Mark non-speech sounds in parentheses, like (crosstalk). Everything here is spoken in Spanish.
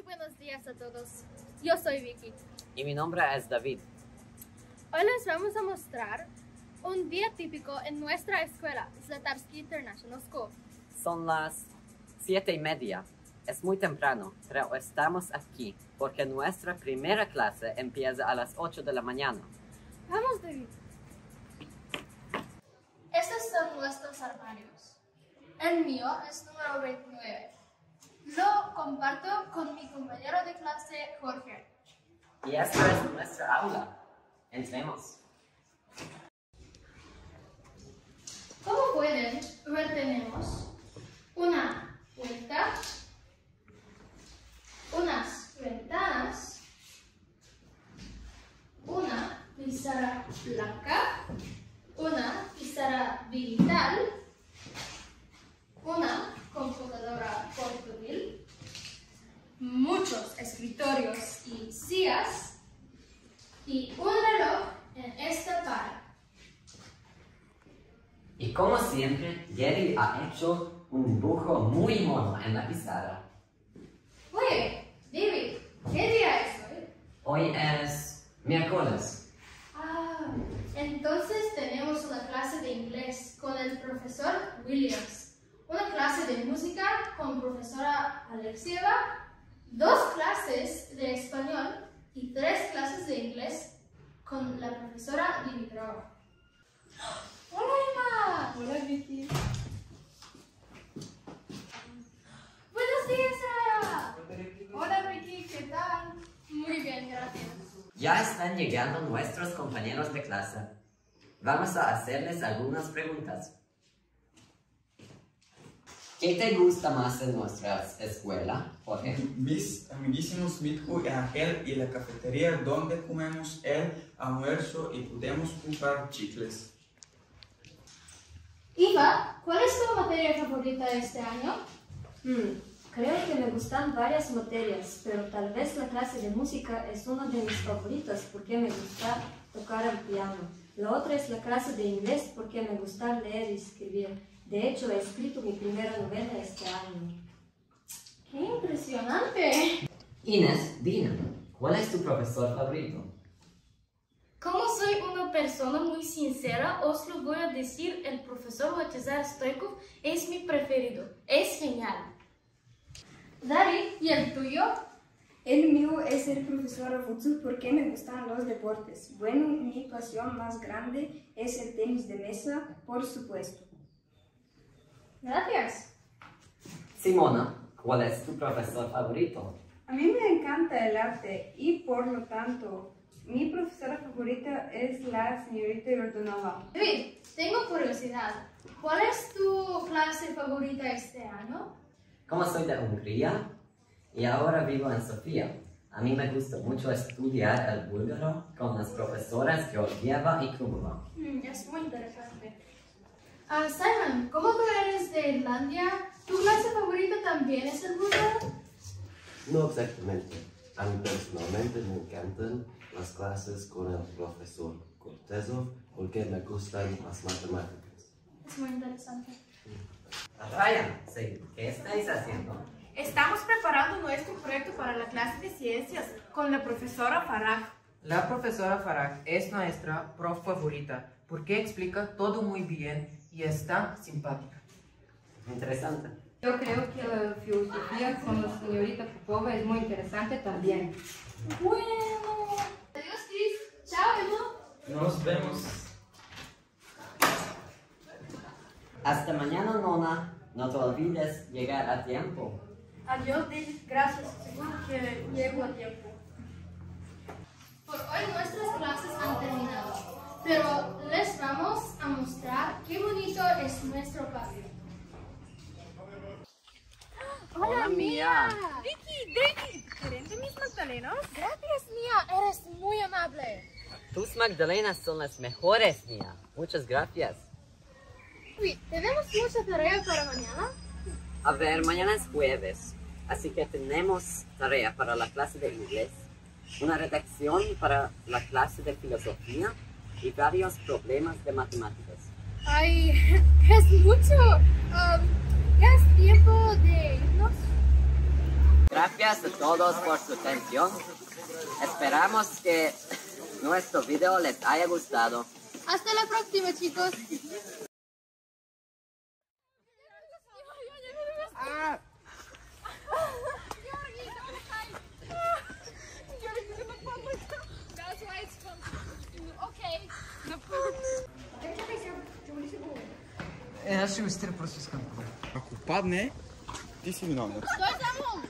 Muy buenos días a todos. Yo soy Vicky. Y mi nombre es David. Hoy les vamos a mostrar un día típico en nuestra escuela, Zlatarsky International School. Son las siete y media. Es muy temprano, pero estamos aquí porque nuestra primera clase empieza a las 8 de la mañana. Vamos, David. Estos son nuestros armarios. El mío es número 29. Comparto con mi compañero de clase, Jorge. Y esta es nuestra aula. Entremos. Como pueden ver, tenemos una puerta, unas ventanas, una pizarra blanca, una pizarra digital, una computadora portátil, muchos escritorios y sillas y un reloj en esta pared. Y como siempre, Jerry ha hecho un dibujo muy mono en la pizarra. Oye, David, ¿qué día es hoy? Hoy es miércoles. Ah, entonces tenemos una clase de inglés con el profesor Williams, una clase de música con profesora Alexieva, dos clases de español y tres clases de inglés con la profesora Dimitrova. (gasps) ¡Hola, Emma! Hola Vicky. ¡Buenos días, Sara! Hola Vicky, ¿qué tal? Muy bien, gracias. Ya están llegando nuestros compañeros de clase. Vamos a hacerles algunas preguntas. ¿Qué te gusta más en nuestra escuela, Jorge? Mis amiguísimos Mitko y Ángel y la cafetería donde comemos el almuerzo y podemos comprar chicles. Iva, ¿cuál es tu materia favorita este año? Hmm, creo que me gustan varias materias, pero tal vez la clase de música es una de mis favoritas porque me gusta tocar el piano. La otra es la clase de inglés porque me gusta leer y escribir. De hecho, he escrito mi primera novela este año. ¡Qué impresionante! Inés, dime, ¿cuál es tu profesor favorito? Como soy una persona muy sincera, os lo voy a decir, el profesor Vachezar Stoikov es mi preferido. Es genial. Dari, ¿y el tuyo? El mío es el profesor Afonso porque me gustan los deportes. Bueno, mi pasión más grande es el tenis de mesa, por supuesto. Gracias. Simona, ¿cuál es tu profesor favorito? A mí me encanta el arte y por lo tanto, mi profesora favorita es la señorita Yordonova. David, tengo curiosidad. ¿Cuál es tu clase favorita este año? Como soy de Hungría y ahora vivo en Sofía, a mí me gusta mucho estudiar el búlgaro con las profesoras Georgieva y Krumova. Mm, es muy interesante. Ah, Simon, como tú eres de Irlanda, ¿tu clase favorita también es el búlgaro? No exactamente. A mí personalmente me encantan las clases con el profesor Cortezov porque me gustan las matemáticas. Es muy interesante. Ryan, sí, ¿qué estáis haciendo? Estamos preparando nuestro proyecto para la clase de ciencias con la profesora Farag. La profesora Farag es nuestra prof favorita porque explica todo muy bien y está simpática. Interesante. Yo creo que la filosofía con la señorita Popova es muy interesante también. Bueno. Adiós, Chris. Chao, Emma. Nos vemos. Hasta mañana, Nona. No te olvides llegar a tiempo. Adiós, David. Gracias. Seguro que llego a tiempo. Por hoy nuestras clases han terminado, pero les vamos a mostrar qué bonito es nuestro patio. Hola, Mía. Vicky, David, ¿quieren de mis magdalenas? Gracias, Mía. Eres muy amable. Tus magdalenas son las mejores, Mía. Muchas gracias. Uy, ¿tenemos mucha tarea para mañana? A ver, mañana es jueves, así que tenemos tarea para la clase de inglés, una redacción para la clase de filosofía y varios problemas de matemáticas. Ay, (laughs) es mucho. Um, ya es tiempo de irnos. Gracias. Gracias a todos por su atención. Esperamos que (laughs) nuestro video les haya gustado. Hasta la próxima, chicos. Е, аз ще го стира просто искам. Ако падне, ти си виновен. Стой само!